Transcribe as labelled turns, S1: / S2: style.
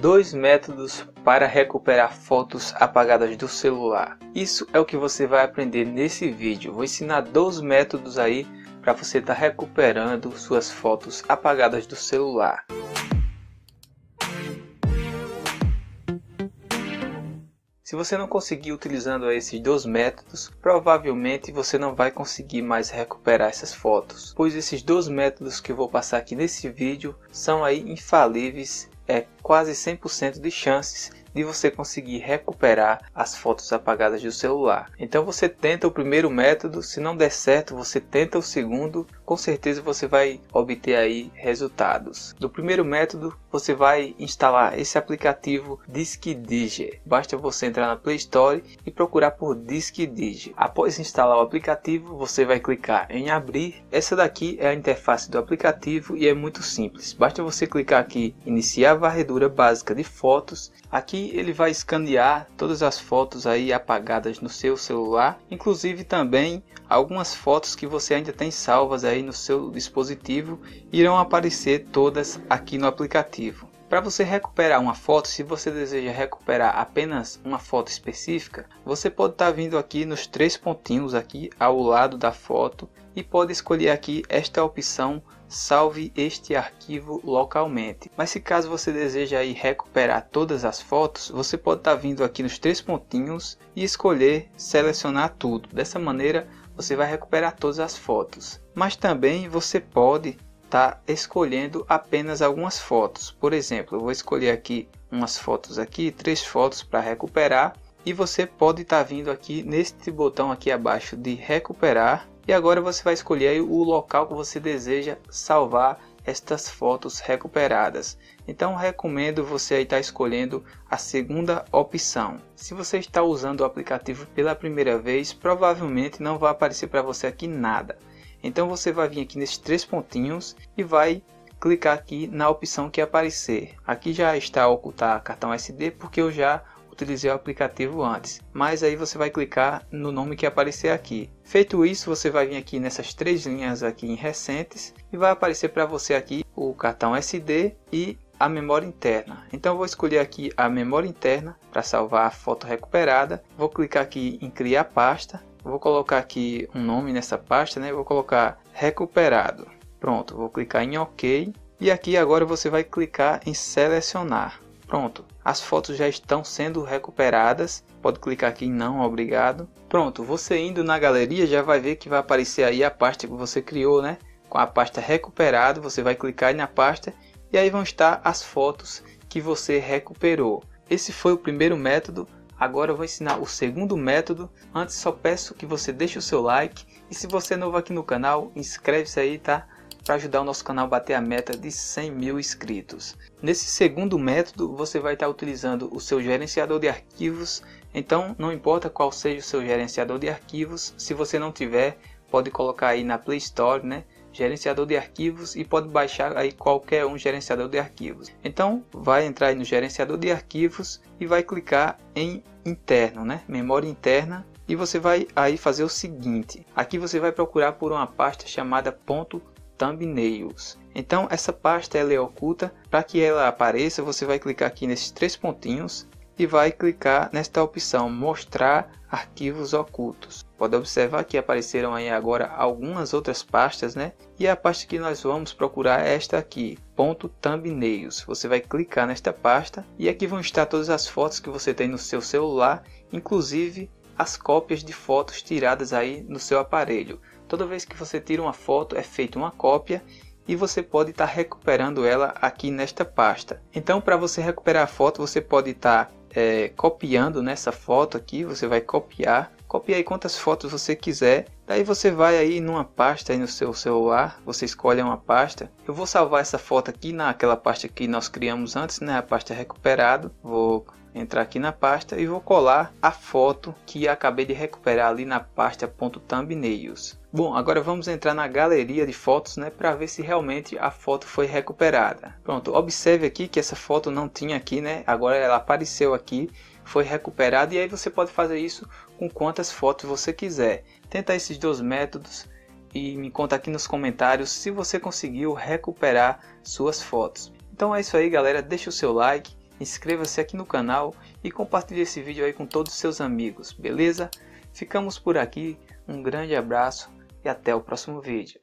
S1: Dois métodos para recuperar fotos apagadas do celular. Isso é o que você vai aprender nesse vídeo. Vou ensinar dois métodos aí para você estar tá recuperando suas fotos apagadas do celular. Se você não conseguir utilizando esses dois métodos, provavelmente você não vai conseguir mais recuperar essas fotos, pois esses dois métodos que eu vou passar aqui nesse vídeo são aí infalíveis, é quase 100% de chances de você conseguir recuperar as fotos apagadas do celular. Então você tenta o primeiro método, se não der certo, você tenta o segundo, com certeza você vai obter aí resultados. Do primeiro método, você vai instalar esse aplicativo DiskDigi. Basta você entrar na Play Store e procurar por DiskDigi. Após instalar o aplicativo, você vai clicar em abrir. Essa daqui é a interface do aplicativo e é muito simples. Basta você clicar aqui iniciar a varredura básica de fotos. Aqui ele vai escanear todas as fotos aí apagadas no seu celular, inclusive também algumas fotos que você ainda tem salvas aí no seu dispositivo irão aparecer todas aqui no aplicativo. Para você recuperar uma foto, se você deseja recuperar apenas uma foto específica, você pode estar tá vindo aqui nos três pontinhos aqui ao lado da foto e pode escolher aqui esta opção salve este arquivo localmente. Mas se caso você deseja aí recuperar todas as fotos, você pode estar tá vindo aqui nos três pontinhos e escolher selecionar tudo. Dessa maneira você vai recuperar todas as fotos. Mas também você pode está escolhendo apenas algumas fotos. Por exemplo, eu vou escolher aqui umas fotos aqui, três fotos para recuperar e você pode estar tá vindo aqui neste botão aqui abaixo de recuperar e agora você vai escolher o local que você deseja salvar estas fotos recuperadas. Então recomendo você estar tá escolhendo a segunda opção. Se você está usando o aplicativo pela primeira vez, provavelmente não vai aparecer para você aqui nada. Então você vai vir aqui nesses três pontinhos e vai clicar aqui na opção que aparecer. Aqui já está ocultar cartão SD porque eu já utilizei o aplicativo antes. Mas aí você vai clicar no nome que aparecer aqui. Feito isso, você vai vir aqui nessas três linhas aqui em recentes e vai aparecer para você aqui o cartão SD e a memória interna. Então vou escolher aqui a memória interna para salvar a foto recuperada. Vou clicar aqui em criar pasta Vou colocar aqui um nome nessa pasta, né? Vou colocar recuperado. Pronto, vou clicar em OK. E aqui agora você vai clicar em selecionar. Pronto, as fotos já estão sendo recuperadas. Pode clicar aqui em não, obrigado. Pronto, você indo na galeria já vai ver que vai aparecer aí a pasta que você criou, né? Com a pasta recuperado, você vai clicar na pasta e aí vão estar as fotos que você recuperou. Esse foi o primeiro método Agora eu vou ensinar o segundo método. Antes só peço que você deixe o seu like e se você é novo aqui no canal, inscreve-se aí, tá? Para ajudar o nosso canal a bater a meta de 100 mil inscritos. Nesse segundo método, você vai estar utilizando o seu gerenciador de arquivos. Então, não importa qual seja o seu gerenciador de arquivos, se você não tiver, pode colocar aí na Play Store, né? gerenciador de arquivos e pode baixar aí qualquer um gerenciador de arquivos. Então vai entrar no gerenciador de arquivos e vai clicar em interno, né? memória interna e você vai aí fazer o seguinte. Aqui você vai procurar por uma pasta chamada ponto thumbnails. Então essa pasta ela é oculta. Para que ela apareça, você vai clicar aqui nesses três pontinhos e vai clicar nesta opção mostrar arquivos ocultos. Pode observar que apareceram aí agora algumas outras pastas, né? E a pasta que nós vamos procurar é esta aqui, ponto thumbnails. Você vai clicar nesta pasta e aqui vão estar todas as fotos que você tem no seu celular, inclusive as cópias de fotos tiradas aí no seu aparelho. Toda vez que você tira uma foto é feita uma cópia e você pode estar recuperando ela aqui nesta pasta. Então, para você recuperar a foto, você pode estar é, copiando nessa foto aqui, você vai copiar, copia aí quantas fotos você quiser, daí você vai aí numa pasta aí no seu celular, você escolhe uma pasta, eu vou salvar essa foto aqui naquela pasta que nós criamos antes, né, a pasta recuperado, vou entrar aqui na pasta e vou colar a foto que acabei de recuperar ali na pasta .thumbnails. Bom, agora vamos entrar na galeria de fotos né, para ver se realmente a foto foi recuperada. Pronto, observe aqui que essa foto não tinha aqui, né? agora ela apareceu aqui, foi recuperada e aí você pode fazer isso com quantas fotos você quiser. Tenta esses dois métodos e me conta aqui nos comentários se você conseguiu recuperar suas fotos. Então é isso aí galera, deixa o seu like, inscreva-se aqui no canal e compartilhe esse vídeo aí com todos os seus amigos, beleza? Ficamos por aqui, um grande abraço e até o próximo vídeo.